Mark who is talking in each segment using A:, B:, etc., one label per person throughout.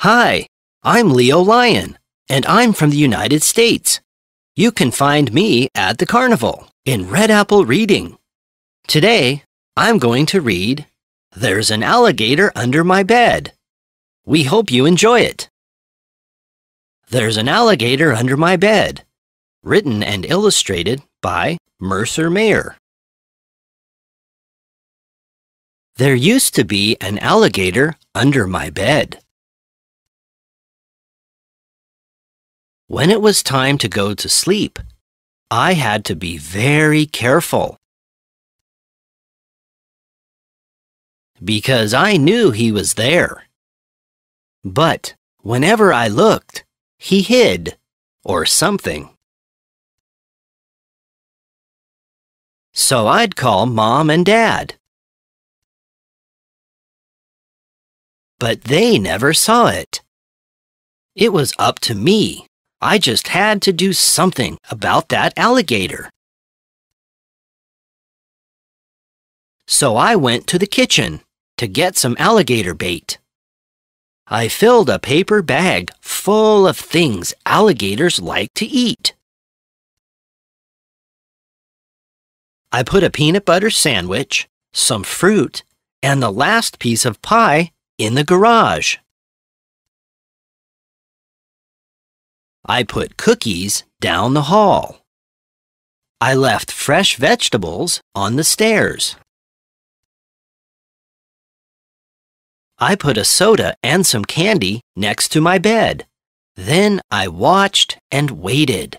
A: Hi, I'm Leo Lion, and I'm from the United States. You can find me at the carnival in Red Apple Reading. Today, I'm going to read There's an Alligator Under My Bed. We hope you enjoy it. There's an Alligator Under My Bed. Written and illustrated by Mercer Mayer. There used to be an alligator under my bed. When it was time to go to sleep, I had to be very careful. Because I knew he was there. But whenever I looked, he hid or something. So I'd call mom and dad. but they never saw it. It was up to me. I just had to do something about that alligator. So I went to the kitchen to get some alligator bait. I filled a paper bag full of things alligators like to eat. I put a peanut butter sandwich, some fruit, and the last piece of pie in the garage. I put cookies down the hall. I left fresh vegetables on the stairs. I put a soda and some candy next to my bed. Then I watched and waited.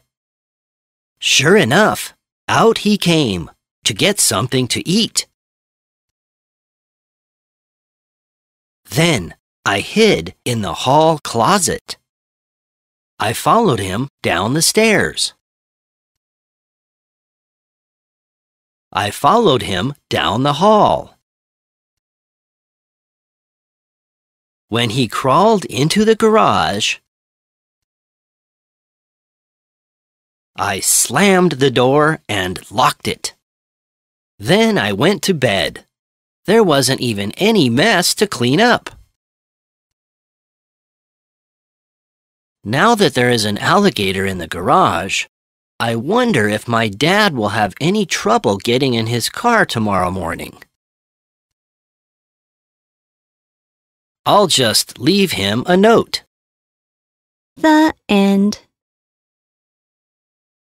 A: Sure enough, out he came to get something to eat. Then I hid in the hall closet. I followed him down the stairs. I followed him down the hall. When he crawled into the garage, I slammed the door and locked it. Then I went to bed. There wasn't even any mess to clean up. Now that there is an alligator in the garage, I wonder if my dad will have any trouble getting in his car tomorrow morning. I'll just leave him a note.
B: The end.